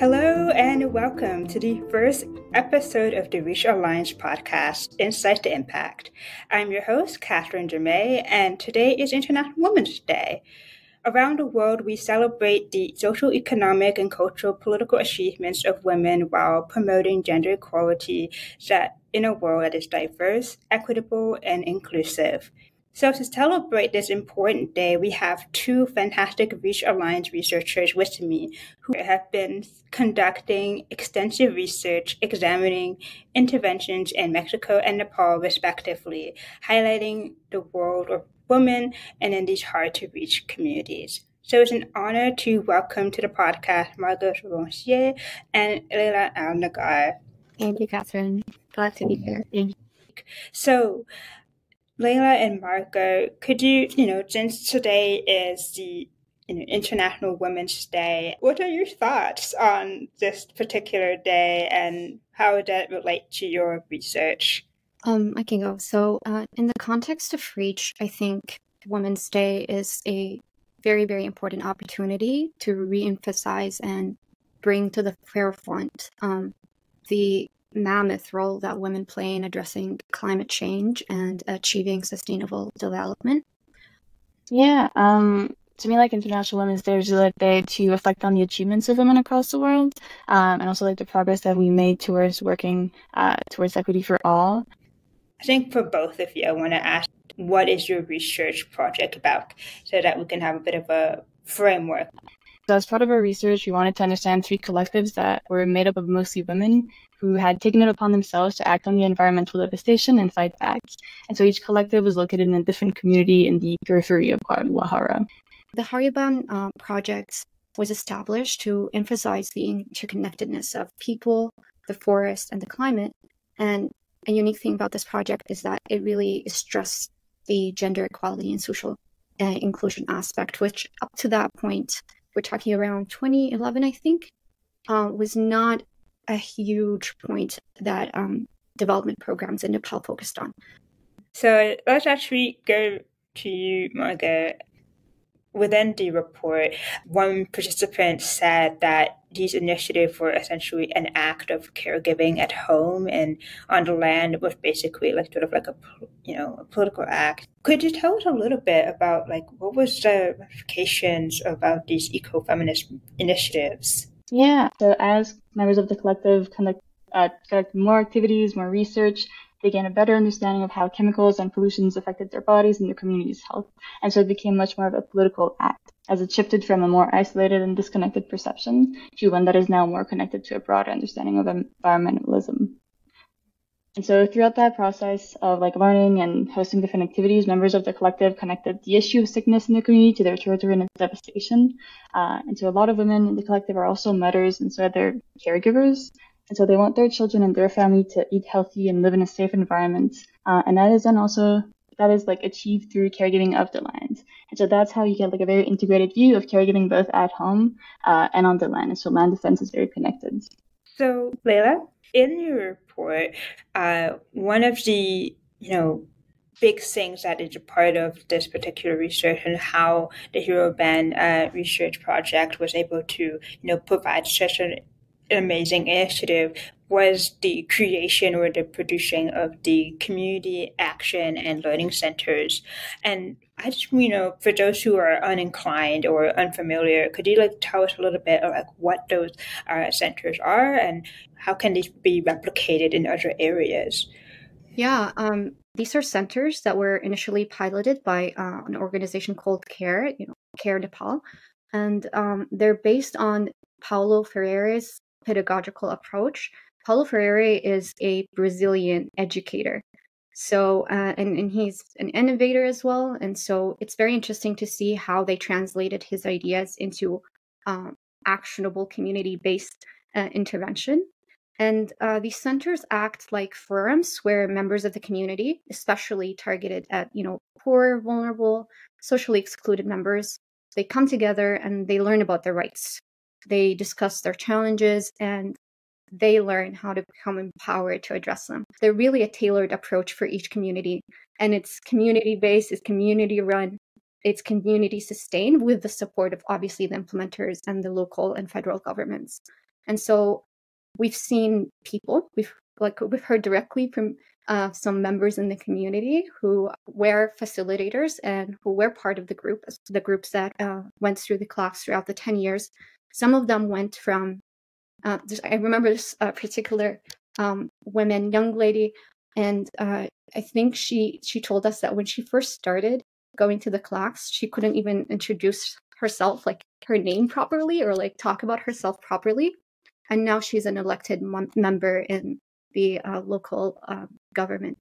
Hello and welcome to the first episode of the Reach Alliance podcast, Insight to Impact. I'm your host, Catherine Germain, and today is International Women's Day. Around the world, we celebrate the social, economic, and cultural political achievements of women while promoting gender equality that in a world that is diverse, equitable, and inclusive. So, to celebrate this important day, we have two fantastic Reach Alliance researchers with me who have been conducting extensive research examining interventions in Mexico and Nepal, respectively, highlighting the world of women and in these hard to reach communities. So it's an honor to welcome to the podcast Margaux Roncière and Laila Al Nagar. Thank you, Catherine. Glad to be here. So, Laila and Margaux, could you, you know, since today is the you know, International Women's Day, what are your thoughts on this particular day and how would that relate to your research? Um, I can go. So, uh, in the context of Reach, I think Women's Day is a very, very important opportunity to reemphasize and bring to the forefront um, the mammoth role that women play in addressing climate change and achieving sustainable development. Yeah, um, to me, like International Women's Day is a day to reflect on the achievements of women across the world, um, and also like the progress that we made towards working uh, towards equity for all. I think for both of you, I want to ask what is your research project about so that we can have a bit of a framework. So, as part of our research, we wanted to understand three collectives that were made up of mostly women who had taken it upon themselves to act on the environmental devastation and fight back. And so each collective was located in a different community in the periphery of Guadalajara. The Hariyo Ban uh, project was established to emphasize the interconnectedness of people, the forest, and the climate. And a unique thing about this project is that it really stressed the gender equality and social uh, inclusion aspect, which up to that point, we're talking around 2011, I think, uh, was not a huge point that um, development programs in Nepal focused on. So let's actually go to you, Margaux. Within the report, one participant said that these initiatives were essentially an act of caregiving at home and on the land. Was basically like sort of like a you know a political act. Could you tell us a little bit about like what was the ramifications about these eco-feminist initiatives? Yeah. So as members of the collective conduct, uh, conduct more activities, more research, they gained a better understanding of how chemicals and pollutions affected their bodies and their community's health. And so it became much more of a political act as it shifted from a more isolated and disconnected perception to one that is now more connected to a broader understanding of environmentalism. And so throughout that process of like learning and hosting different activities, members of the collective connected the issue of sickness in the community to their territory and its devastation. Uh, and so a lot of women in the collective are also mothers and so they're caregivers. And so they want their children and their family to eat healthy and live in a safe environment. Uh, and that is then also that is like achieved through caregiving of the land. And so that's how you get like a very integrated view of caregiving both at home uh, and on the land. And so land defense is very connected. So Laila, in your report, uh, one of the you know big things that is a part of this particular research and how the Hariyo Ban uh, research project was able to you know provide such an amazing initiative was the creation or the producing of the community action and learning centers. And I just, you know, for those who are uninclined or unfamiliar, could you like tell us a little bit of like what those uh, centers are and how can these be replicated in other areas? Yeah, um, these are centers that were initially piloted by uh, an organization called CARE, you know, CARE Nepal, and um, they're based on Paulo Freire's pedagogical approach. Paulo Freire is a Brazilian educator. So, uh, and, and he's an innovator as well. And so it's very interesting to see how they translated his ideas into um, actionable community based uh, intervention. And uh, these centers act like forums where members of the community, especially targeted at, you know, poor, vulnerable, socially excluded members, they come together and they learn about their rights. They discuss their challenges and they learn how to become empowered to address them. They're really a tailored approach for each community, and it's community based, it's community run. it's community sustained with the support of obviously the implementers and the local and federal governments. And so we've seen people, we've like we've heard directly from uh, some members in the community who were facilitators and who were part of the group, the groups that uh, went through the class throughout the 10 years. Some of them went from, uh, I remember this uh, particular um, woman, young lady, and uh, I think she she told us that when she first started going to the class, she couldn't even introduce herself, like her name properly, or like talk about herself properly. And now she's an elected member in the uh, local uh, government.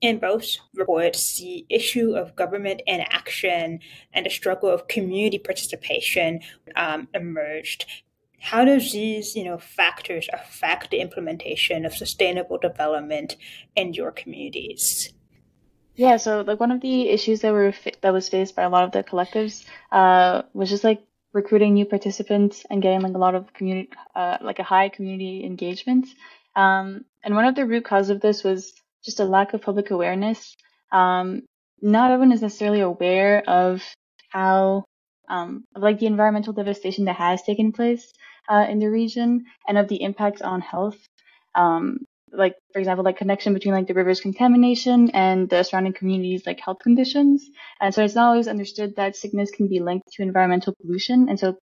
In both reports, the issue of government inaction and the struggle of community participation um, emerged. How does these, you know, factors affect the implementation of sustainable development in your communities? Yeah, so like one of the issues that were that was faced by a lot of the collectives uh, was just like recruiting new participants and getting like a lot of community, uh, like a high community engagement. Um, and one of the root causes of this was just a lack of public awareness. Um, not everyone is necessarily aware of how, um, of like the environmental devastation that has taken place uh, in the region and of the impacts on health. Um, like for example, like connection between like the river's contamination and the surrounding communities like health conditions. And so it's not always understood that sickness can be linked to environmental pollution. And so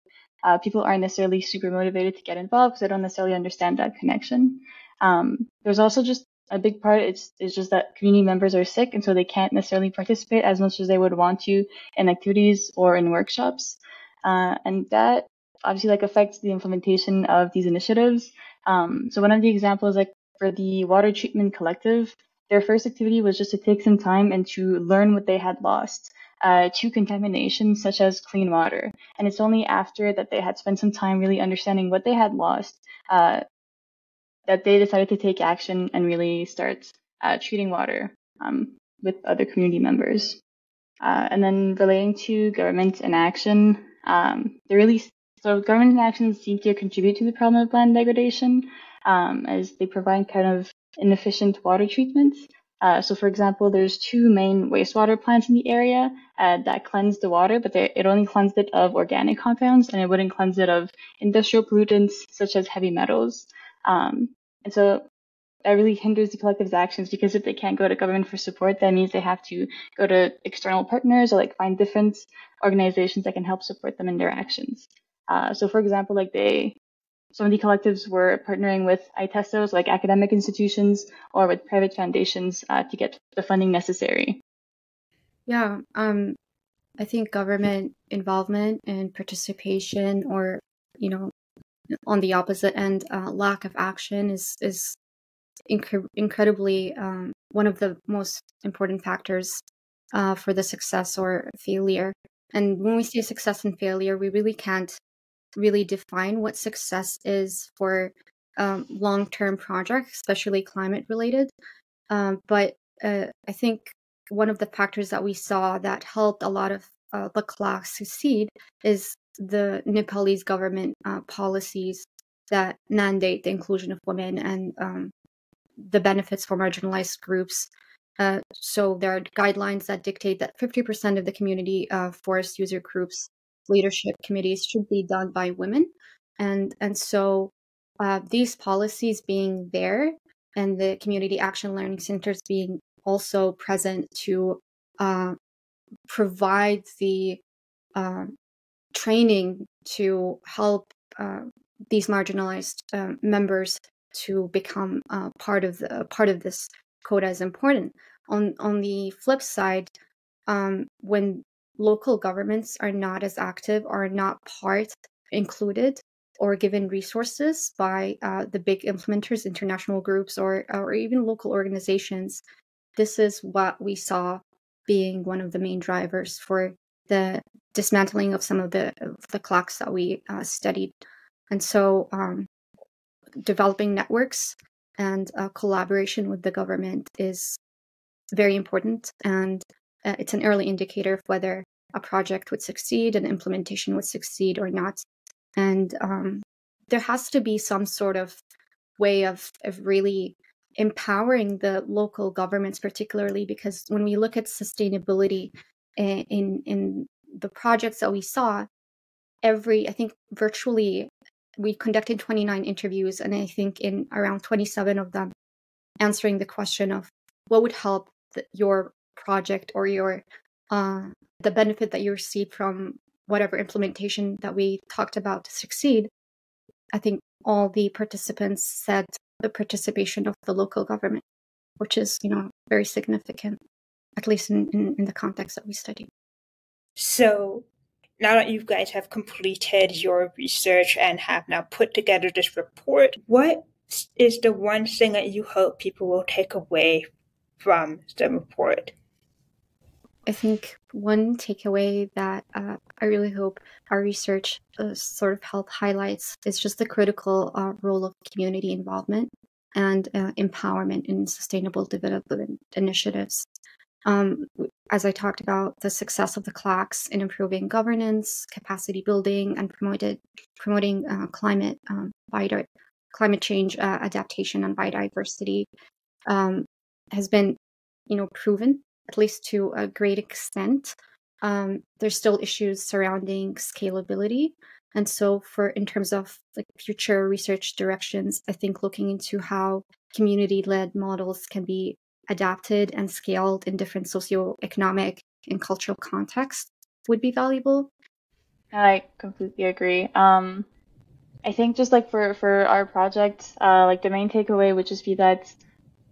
uh, people aren't necessarily super motivated to get involved because they don't necessarily understand that connection. Um, there's also just a big part it's, it's just that community members are sick and so they can't necessarily participate as much as they would want to in activities or in workshops. Uh, and that obviously like affects the implementation of these initiatives. Um, so one of the examples like for the water treatment collective their first activity was just to take some time and to learn what they had lost uh, to contamination such as clean water. And it's only after that they had spent some time really understanding what they had lost uh, that they decided to take action and really start uh, treating water um, with other community members. Uh, and then relating to government inaction, um, they really so government inactions seem to contribute to the problem of land degradation um, as they provide kind of inefficient water treatments. Uh, so, for example, there's two main wastewater plants in the area uh, that cleanse the water, but they, it only cleansed it of organic compounds, and it wouldn't cleanse it of industrial pollutants such as heavy metals. Um, and so that really hinders the collective's actions because if they can't go to government for support, that means they have to go to external partners or like find different organizations that can help support them in their actions. Uh, so, for example, like they, some of the collectives were partnering with ITESOs, like academic institutions, or with private foundations uh, to get the funding necessary. Yeah, um, I think government involvement and participation, or you know, on the opposite end, uh, lack of action is is inc- incredibly um, one of the most important factors uh, for the success or failure. And when we say success and failure, we really can't really define what success is for um, long term projects, especially climate related. Um, but uh, I think one of the factors that we saw that helped a lot of uh, the class succeed is the Nepalese government uh, policies that mandate the inclusion of women and um, the benefits for marginalized groups. Uh, so there are guidelines that dictate that 50% of the community uh, forest user groups leadership committees should be done by women, and and so uh, these policies being there and the community action learning centers being also present to uh, provide the um, training to help uh, these marginalized uh, members to become uh, part of the part of this quota is important. On on the flip side, um, when local governments are not as active or not part included or given resources by uh, the big implementers, international groups, or or even local organizations, this is what we saw being one of the main drivers for the dismantling of some of the of the CLACs that we uh, studied, and so um, developing networks and uh, collaboration with the government is very important, and uh, it's an early indicator of whether a project would succeed and implementation would succeed or not. And um, there has to be some sort of way of of really empowering the local governments, particularly because when we look at sustainability in in the projects that we saw, every I think virtually we conducted 29 interviews, and I think in around 27 of them, answering the question of what would help the, your project or your uh, the benefit that you receive from whatever implementation that we talked about to succeed. I think all the participants said the participation of the local government, which is you know very significant, at least in, in, in the context that we study. So now that you guys have completed your research and have now put together this report, what is the one thing that you hope people will take away from the report? I think one takeaway that uh, I really hope our research uh, sort of help highlights is just the critical uh, role of community involvement and uh, empowerment in sustainable development initiatives. Um, as I talked about, the success of the CLACs in improving governance, capacity building, and promoted promoting uh, climate um, climate change uh, adaptation and biodiversity um, has been, you know, proven at least to a great extent. Um, there's still issues surrounding scalability, and so for in terms of like future research directions, I think looking into how community-led models can be adapted and scaled in different socioeconomic and cultural contexts would be valuable. I completely agree. Um, I think just like for for our project, uh, like the main takeaway would just be that,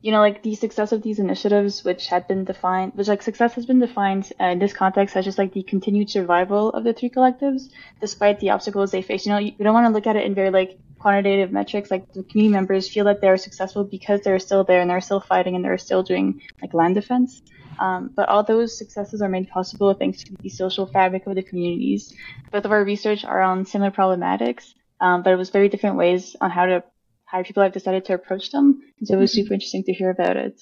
you know, like the success of these initiatives, which had been defined, which like success has been defined uh, in this context as just like the continued survival of the three collectives, despite the obstacles they face. You know, we don't want to look at it in very like quantitative metrics, like the community members feel that they're successful because they're still there and they're still fighting and they're still doing like land defense. Um, but all those successes are made possible thanks to the social fabric of the communities. Both of our research are on similar problematics, um, but it was very different ways on how to how people have decided to approach them. And so it was mm-hmm. super interesting to hear about it.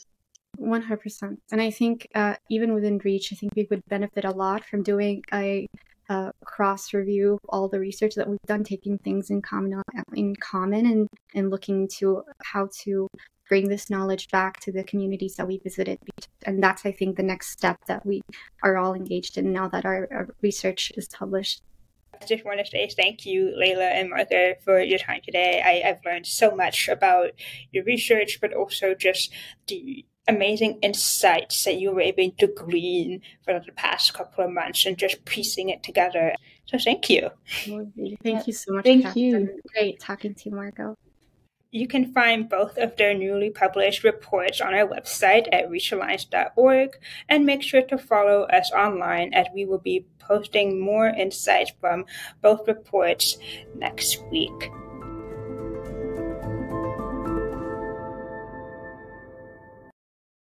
100%. And I think uh, even within Reach, I think we would benefit a lot from doing a uh, cross review all the research that we've done, taking things in common in common and and looking to how to bring this knowledge back to the communities that we visited. And that's I think the next step that we are all engaged in now that our, our research is published. I just want to say thank you, Laila and Martha, for your time today. I, I've learned so much about your research, but also just the amazing insights that you were able to glean for the past couple of months and just piecing it together. So thank you. Thank you so much. Thank you. Great talking to you, Margaux. You can find both of their newly published reports on our website at reachalliance.org and make sure to follow us online as we will be posting more insights from both reports next week.